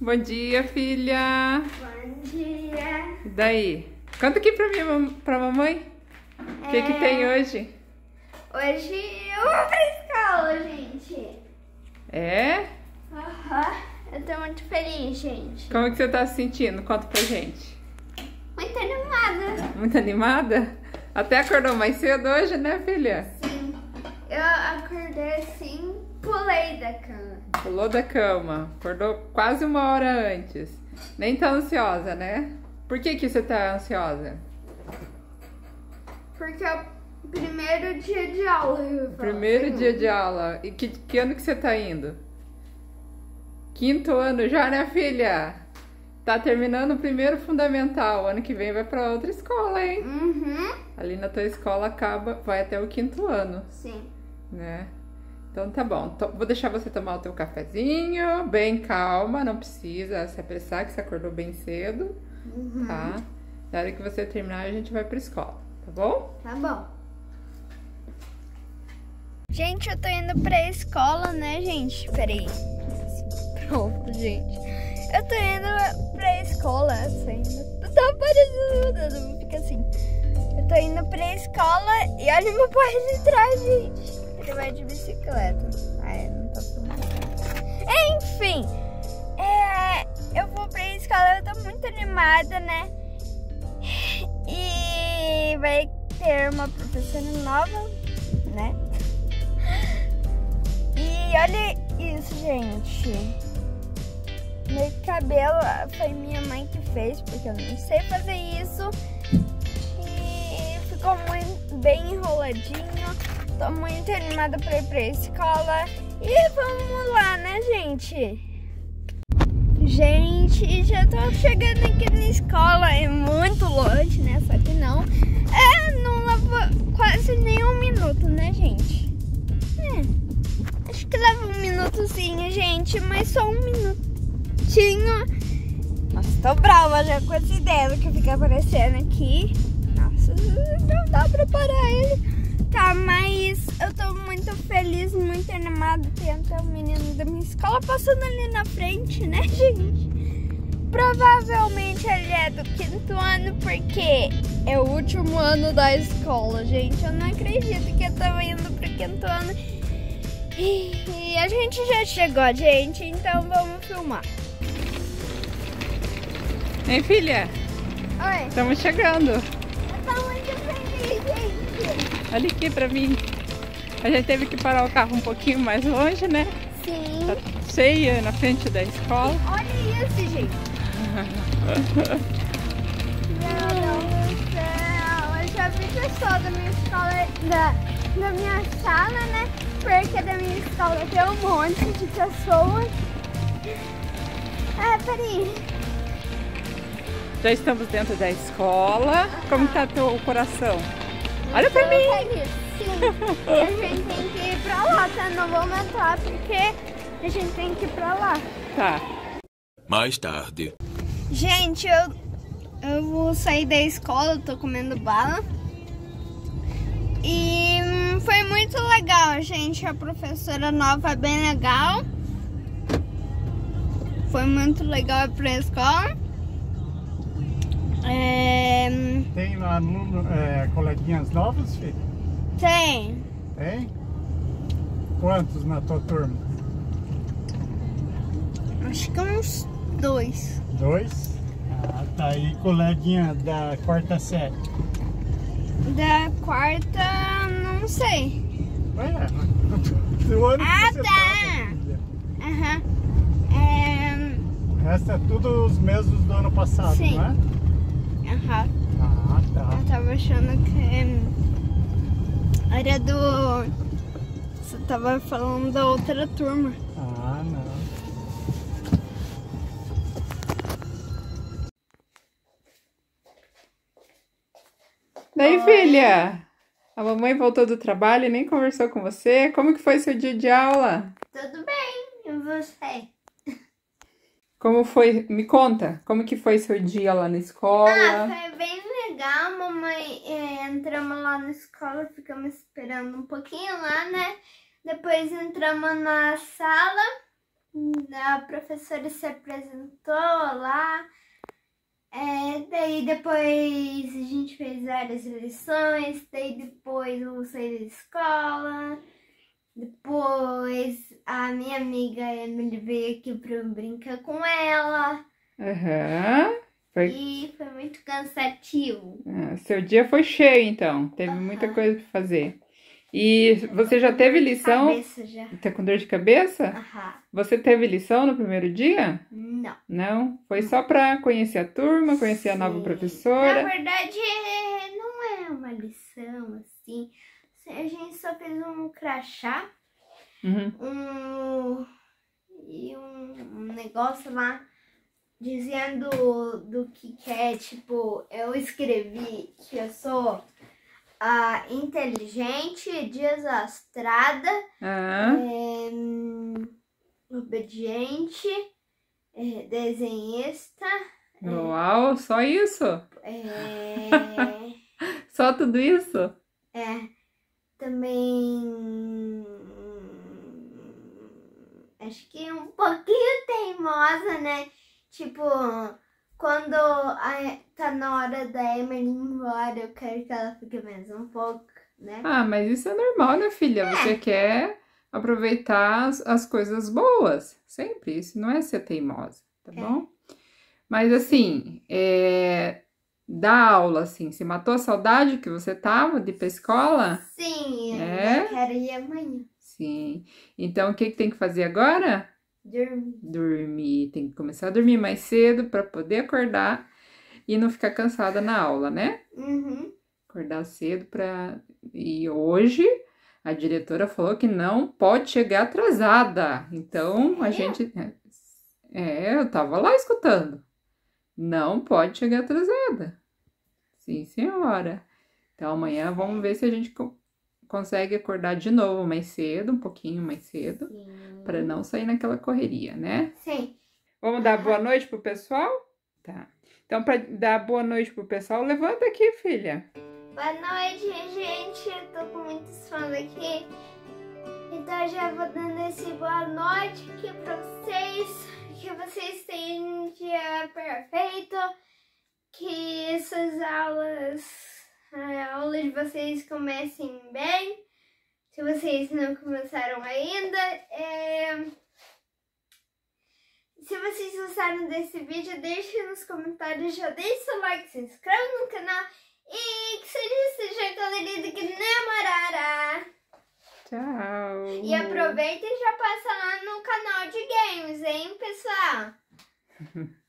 Bom dia, filha. Bom dia. E daí? Conta aqui pra, minha, pra mamãe. O que, que É. tem hoje? Hoje eu vou pra escola, gente. É? Aham. Eu tô muito feliz, gente. Como que você tá se sentindo? Conta pra gente. Muito animada. Muito animada? Até acordou mais cedo hoje, né, filha? Sim. Eu acordei assim, pulei da cama. Pulou da cama. Acordou quase uma hora antes. Nem tá ansiosa, né? Por que que você tá ansiosa? Porque é o primeiro dia de aula. eu. Primeiro dia de aula. E que, que ano que você tá indo? Quinto ano já, né, filha? Tá terminando o primeiro fundamental. Ano que vem vai pra outra escola, hein? Uhum. Ali na tua escola acaba, vai até o quinto ano, Sim. né? Então tá bom. To- Vou deixar você tomar o teu cafezinho, bem calma, não precisa se apressar, que você acordou bem cedo, Uhum. tá? Na hora que você terminar, a gente vai pra escola, tá bom? Tá bom. Gente, eu tô indo pra escola, né, gente? Peraí. Pronto, gente. Eu tô indo pra escola, saindo. Tá parecendo, não fica assim. Eu tô indo pra escola e olha meu pai de trás, gente. Ele vai de bicicleta. Ah, é, não tá. Enfim, é, eu vou pra escola, eu tô muito animada, né? E vai ter uma professora nova, né? E olha isso, gente. Meu cabelo foi minha mãe que fez, porque eu não sei fazer isso. E ficou muito bem enroladinho. Tô muito animada pra ir pra escola. E vamos lá, né, gente? Gente, já tô chegando aqui na escola. É muito longe, né? Só que não. É, não leva quase nem um minuto, né, gente? É. Acho que leva um minutozinho, gente, mas só um minutinho. Nossa, tô brava já com essa ideia que fica aparecendo aqui. Nossa, não dá pra parar ele. Tá, mas eu tô muito feliz, muito animada. Tem até o menino da minha escola passando ali na frente, né, gente? Provavelmente ele é do quinto ano, porque é o último ano da escola, gente. Eu não acredito que eu tô indo pro quinto ano. E a gente já chegou, gente, então vamos filmar. Hein, filha? Oi, Estamos chegando. eu tô muito feliz, gente. Olha aqui pra mim. A gente teve que parar o carro um pouquinho mais longe, né? Sim. Tá cheia na frente da escola. Olha isso, gente. Meu Deus do céu. Eu já vi pessoal da minha escola, da, da minha sala, né? Porque da minha escola tem um monte de pessoas. Ah, peraí. Já estamos dentro da escola. Como tá teu coração? Olha pra mim. feliz, Sim. E a gente tem que ir pra lá, tá? Não vamos entrar porque a gente tem que ir pra lá. Tá. Mais tarde. Gente, eu, eu vou sair da escola, eu tô comendo bala. E hum, foi muito legal, gente. A professora nova é bem legal. Foi muito legal ir pra escola. É, Tem aluno, é, coleguinhas novos, filho? tem. Tem? Quantos na tua turma? Acho que uns dois. Dois? Ah, tá aí, coleguinha da quarta série. Da quarta, não sei. Ué, ano que Ah, você tá. filha. Aham. É, O resto é tudo os mesmos do ano passado, Sim. não é? Aham. Ah, tá. Eu tava achando que hum, era do. Você tava falando da outra turma. Ah, não. Daí, filha? A mamãe voltou do trabalho e nem conversou com você. Como que foi seu dia de aula? Tudo bem, e você? Como foi? Me conta. Como que foi seu dia lá na escola? Ah, foi bem legal, mamãe. é, entramos lá na escola, ficamos esperando um pouquinho lá, né? Depois entramos na sala. a professora se apresentou lá. É, daí depois a gente fez várias lições, daí depois eu saí da escola. Depois a minha amiga Emily veio aqui pra eu brincar com ela. Aham. Foi... E foi muito cansativo. Ah, seu dia foi cheio, então. Teve muita Aham. coisa pra fazer. E você já teve lição? Cabeça já. Tá com dor de cabeça? Aham. Você teve lição no primeiro dia? Não. Não? Foi só pra conhecer a turma, conhecer a nova Sim. professora? Na verdade, é- não é uma lição assim. A gente só fez um crachá, Uhum. um e um, negócio lá dizendo do que é, tipo, eu escrevi que eu sou ah, inteligente, desastrada, Ah, é, hum, obediente, é, desenhista, uau, só isso? é, Só tudo isso? é, também acho que um pouquinho teimosa, né? Tipo, quando a- tá na hora da Emily ir embora, eu quero que ela fique mais um pouco, né? Ah, mas isso é normal, né, filha? Você quer aproveitar as, as coisas boas, sempre. Isso não é ser teimosa, tá É. bom? Mas assim, é, da aula, assim, você matou a saudade que você tava de ir pra escola? Sim, É? eu quero ir amanhã. Sim. Então, o que que tem que fazer agora? Dormir. Dormir. Tem que começar a dormir mais cedo para poder acordar e não ficar cansada na aula, né? Uhum. Acordar cedo para. E hoje a diretora falou que não pode chegar atrasada. Então a gente. É, eu tava lá escutando. Não pode chegar atrasada. Sim, senhora. Então amanhã vamos ver se a gente co- consegue acordar de novo mais cedo, um pouquinho mais cedo, para não sair naquela correria, né? Sim. Vamos dar boa noite pro pessoal? Tá. Então, para dar boa noite pro pessoal, levanta aqui, filha. Boa noite, gente. Eu tô com muitos fãs aqui. Então eu já vou dando esse boa noite aqui pra vocês. Que vocês tenham um dia perfeito. Que essas aulas, a aula de vocês comecem bem. Se vocês não começaram ainda, é... se vocês gostaram desse vídeo, deixem nos comentários, já deixe seu like, se inscreva no canal e que seja seja colorido que namorara. Tchau. E aproveita e já passa lá no canal de games, hein, pessoal?